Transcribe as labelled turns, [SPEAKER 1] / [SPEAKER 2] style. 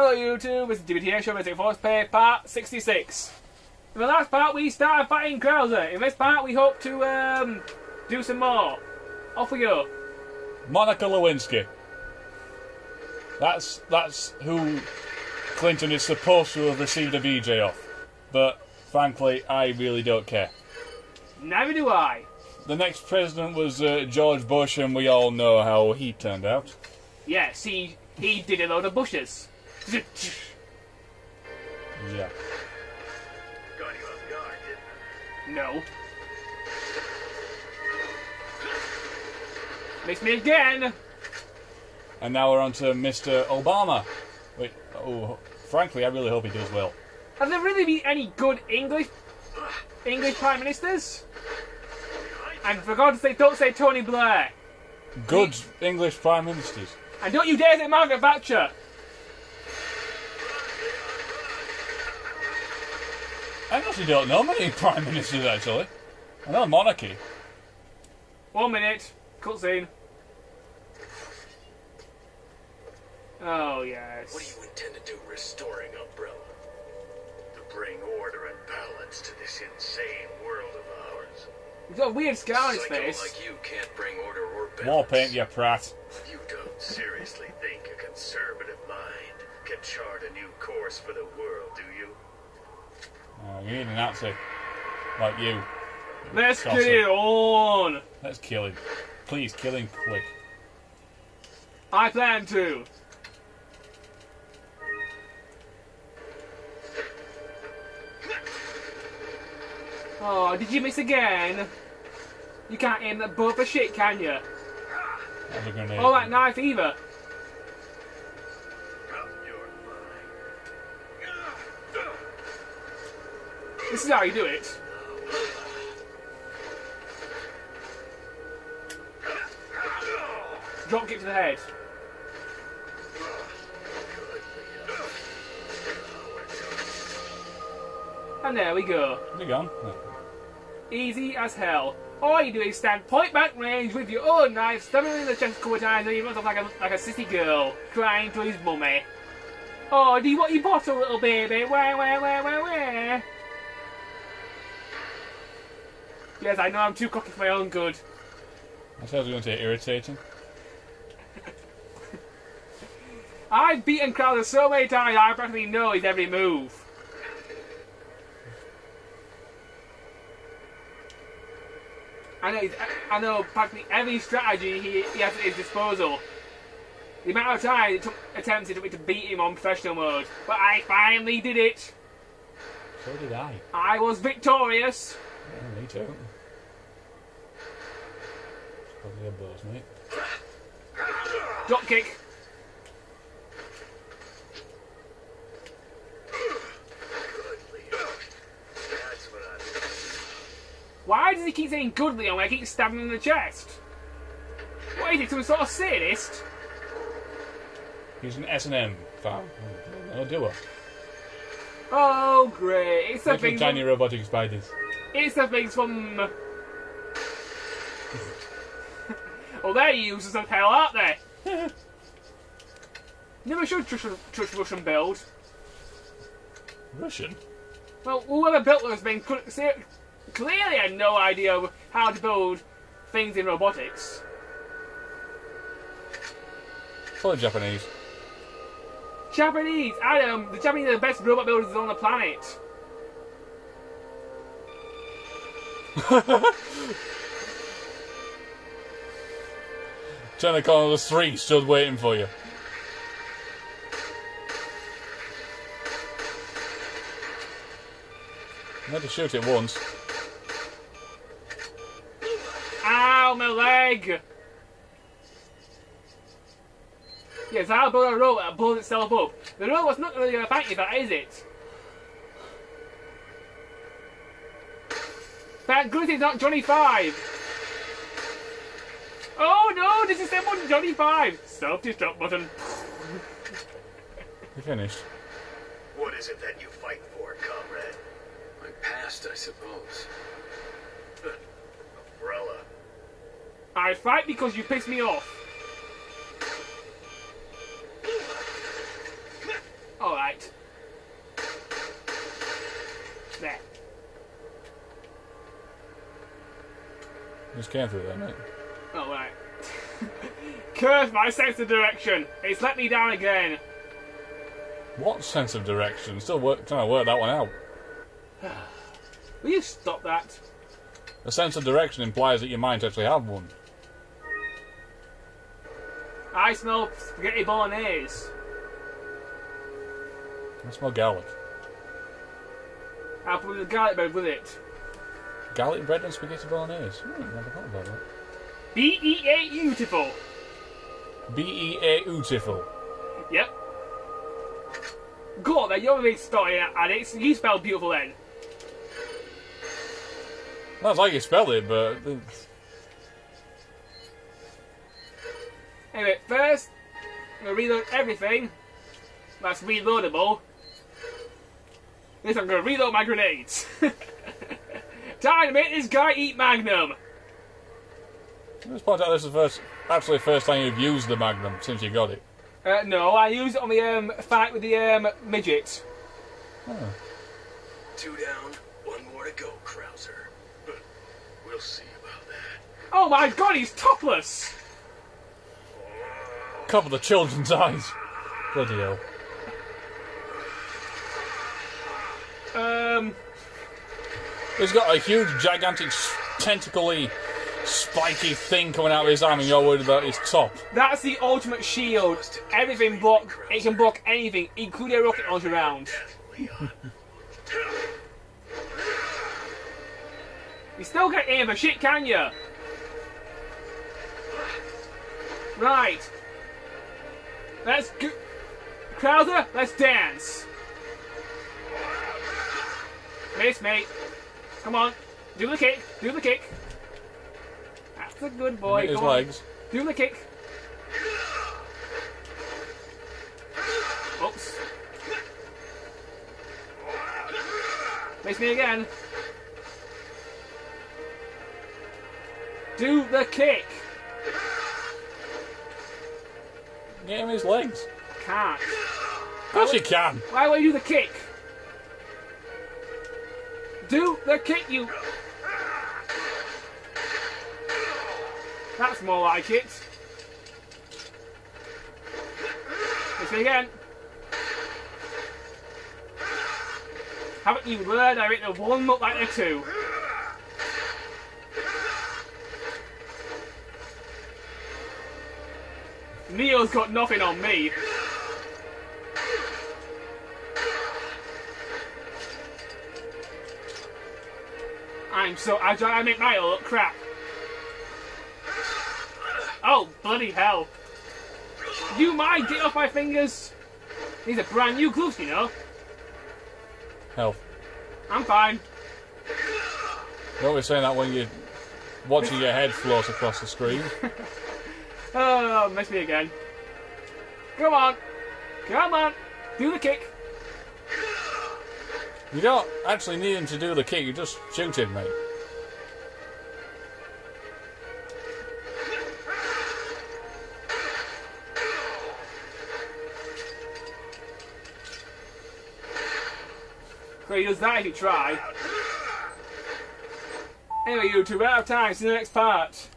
[SPEAKER 1] Hello YouTube, it's the DBTA Show Mystic Force Pay Part 66. In the last part we started fighting Krauser. In this part we hope to um, do some more. Off we go.
[SPEAKER 2] Monica Lewinsky. That's that's who Clinton is supposed to have received a VJ off. But frankly, I really don't care.
[SPEAKER 1] Neither do I.
[SPEAKER 2] The next president was uh, George Bush, and we all know how he turned out.
[SPEAKER 1] Yes, he, he did a load of bushes.
[SPEAKER 2] Yeah.
[SPEAKER 3] Got you off guard, didn't
[SPEAKER 1] No. Miss me again.
[SPEAKER 2] And now we're on to Mr. Obama. Wait, oh, frankly, I really hope he does well.
[SPEAKER 1] Have there really been any good English English Prime Ministers? And for God's sake, don't say Tony Blair.
[SPEAKER 2] Good English prime ministers.
[SPEAKER 1] And don't you dare say Margaret Thatcher.
[SPEAKER 2] I actually don't know many prime ministers, actually. I know monarchy.
[SPEAKER 1] One minute. Cutscene. Oh, yes.
[SPEAKER 3] What do you intend to do restoring Umbrella? To bring order and balance to this insane world of ours.
[SPEAKER 1] He's got a weird scar on his
[SPEAKER 3] Psycho
[SPEAKER 1] face.
[SPEAKER 3] like you can't bring order or balance.
[SPEAKER 2] War paint, you prat.
[SPEAKER 3] You don't seriously think a conservative mind can chart a new course for the world, do you?
[SPEAKER 2] Oh, you need a Nazi. Like you.
[SPEAKER 1] Let's get it on.
[SPEAKER 2] Let's kill him. Please, kill him quick.
[SPEAKER 1] I plan to. Oh, did you miss again? You can't aim that bow for shit, can you?
[SPEAKER 2] That was a grenade.
[SPEAKER 1] Oh, that knife either. This is how you do it. Drop kick to the head. And there we go.
[SPEAKER 2] Where's he gone?
[SPEAKER 1] Easy as hell. All you do is stand point blank range with your own knife, stabbing in the chest a couple of times, and he runs off like a, like a sissy girl, crying to his mummy. Oh, do you want your bottle, little baby? Where, where, where, where, where? Yes, I know I'm too cocky for my own good.
[SPEAKER 2] I said I was going to say irritating.
[SPEAKER 1] I've beaten Krauser so many times I practically know his every move. I know, he's, uh, I know practically every strategy he, he has at his disposal. The amount of time it took attempts it took me to beat him on professional mode, but I finally did it.
[SPEAKER 2] So did I.
[SPEAKER 1] I was victorious.
[SPEAKER 2] Yeah, me too. Probably a boss, mate.
[SPEAKER 1] Drop kick.
[SPEAKER 3] Good, Leo. That's what I
[SPEAKER 1] Why does he keep saying good Leon when I keep stabbing him in the chest? What is it, some sort of sadist?
[SPEAKER 2] He's an S&M fan. Oh, do I?
[SPEAKER 1] Oh great, it's
[SPEAKER 2] Little
[SPEAKER 1] thing
[SPEAKER 2] tiny robotic spiders.
[SPEAKER 1] It's the things oh, from Well they're useless as hell, aren't they? Never should trust, trust Russian build.
[SPEAKER 2] Russian?
[SPEAKER 1] Well, whoever built them has been cl- se- clearly had no idea of how to build things in robotics.
[SPEAKER 2] Probably Japanese.
[SPEAKER 1] Japanese, Adam, um, the Japanese are the best robot builders on the planet.
[SPEAKER 2] Turn the corner, of the three stood waiting for you. You had to shoot it once.
[SPEAKER 1] Ow, my leg! Yes, I'll build a robot that blows itself up. The rope was not really going to fight you, that is it? Thank goodness it's not Johnny Five! Oh no, this is someone Johnny Five! Self-destruct button.
[SPEAKER 2] You finished.
[SPEAKER 3] What is it that you fight for, comrade? My past, I suppose. Umbrella.
[SPEAKER 1] I fight because you piss me off. Alright. There.
[SPEAKER 2] Just came through there, mate.
[SPEAKER 1] Oh, right. Curse my sense of direction. It's let me down again.
[SPEAKER 2] What sense of direction? Still work, trying to work that one out.
[SPEAKER 1] Will you stop that?
[SPEAKER 2] A sense of direction implies that you might actually have one.
[SPEAKER 1] I smell spaghetti bolognese.
[SPEAKER 2] I smell garlic.
[SPEAKER 1] I'll put the garlic bread with it.
[SPEAKER 2] Garlic bread and spaghetti bolognese. Hmm, never thought about that.
[SPEAKER 1] B E A beautiful.
[SPEAKER 2] B E A beautiful.
[SPEAKER 1] Yep. Go on then, you're a big spelling addict. You spell beautiful then.
[SPEAKER 2] That's like you spell it, but
[SPEAKER 1] Anyway, first, I'm gonna reload everything. That's reloadable. This I'm gonna reload my grenades. Time to make this guy eat Magnum.
[SPEAKER 2] let's point out this is the first, actually the first time you've used the Magnum since you got it.
[SPEAKER 1] Uh, no, I used it on the um, fight with the um, midget.
[SPEAKER 3] Two down, one more to go, Krauser. We'll see about that.
[SPEAKER 1] Oh my god, he's topless!
[SPEAKER 2] Cover the children's eyes. Bloody hell.
[SPEAKER 1] Um,
[SPEAKER 2] He's got a huge, gigantic, tentacly, spiky thing coming out of his arm, and you're worried about his top.
[SPEAKER 1] that's the ultimate shield. Everything block, it can block anything, including a rocket launcher round. You still can't aim for shit, can you? Right. Let's go. Krauser, let's dance. Miss, mate. Come on. Do the kick. Do the kick. That's a good boy.
[SPEAKER 2] his
[SPEAKER 1] Come on.
[SPEAKER 2] legs.
[SPEAKER 1] Do the kick. Oops. Miss me again. Do the kick.
[SPEAKER 2] Get him his legs.
[SPEAKER 1] Can't.
[SPEAKER 2] Of course you can.
[SPEAKER 1] Why will you do the kick? Do the kick, you. That's more like it. Let's me again. Haven't you learned I make the one look like the two? Neil's got nothing on me. I'm so agile, I make my look crap. Oh, bloody hell. You mind get off my fingers? These are brand new gloves, you know.
[SPEAKER 2] Health.
[SPEAKER 1] I'm fine.
[SPEAKER 2] Don't be saying that when you're watching your head float across the screen.
[SPEAKER 1] Oh, miss me again. Come on. Come on. Do the kick.
[SPEAKER 2] You don't actually need him to do the kick, you just shoot him, mate.
[SPEAKER 1] Well, he does that if you try. Anyway, you two, we're out of time. See you next part.